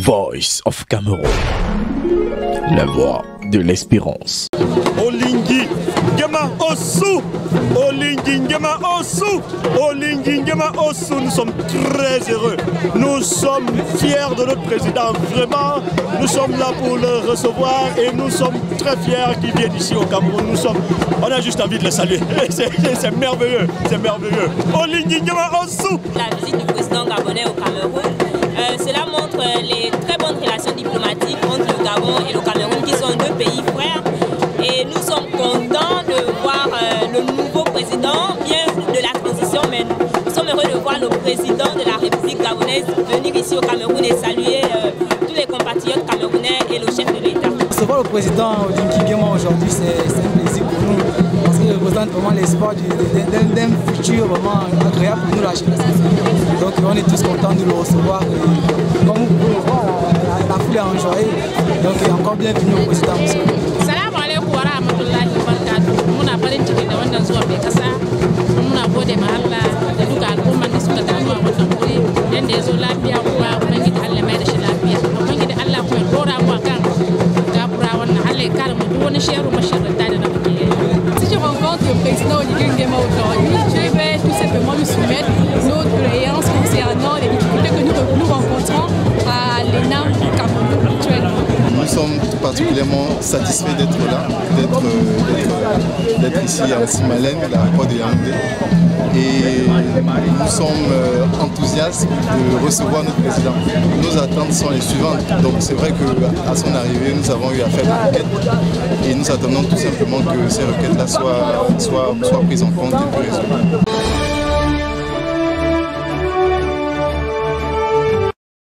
Voice of Cameroon. La voix de l'espérance. Olingi Ngema Osu Olingi Ngema Osu Olingi Ngema Osu Nous sommes très heureux. Nous sommes fiers de notre président. Vraiment, nous sommes là pour le recevoir et nous sommes très fiers qu'il vienne ici au Cameroun. Nous sommes, on a juste envie de le saluer. C'est merveilleux, c'est merveilleux. Olingi Ngema Osu La visite du président gabonais au Cameroun, Et le Cameroun qui sont deux pays frères. Et nous sommes contents de voir euh, le nouveau président, bien de la transition, mais nous sommes heureux de voir le président de la République gabonaise venir ici au Cameroun et saluer euh, tous les compatriotes camerounais et le chef de l'État. Recevoir le président Guéma aujourd'hui, c'est un plaisir pour nous parce qu'il représente vraiment l'espoir d'un futur vraiment agréable pour nous la jeunesse. Donc on est tous contents de le recevoir. Comme vous pouvez le voir, la foule est enjoyée. Donc encore bienvenue au président. Salamu alaikum wa rahmatullahi wa barakatuh. Muna farin ciki da wannan zuwa mai kasa. Muna gode ma Allah da duka al'umman da suka taru a wannan wuri yanda ya zo lafiya kuma ubangiji Allah mai da shi lafiya. Ubangiji Allah kuma ya dora mu akan gafura wannan Allah ya kare mu duk wani sharru masharrata da na muke yi. Si je rencontre le président Olivier Nguema aujourd'hui, je vais tout simplement lui soumettre nos particulièrement satisfaits d'être là, d'être euh, ici à Simalène, l'aéroport de Yaoundé. Et nous sommes euh, enthousiastes de recevoir notre président. Nos attentes sont les suivantes. Donc c'est vrai qu'à son arrivée, nous avons eu à faire des requêtes et nous attendons tout simplement que ces requêtes-là soient, soient, prises en compte et résolues.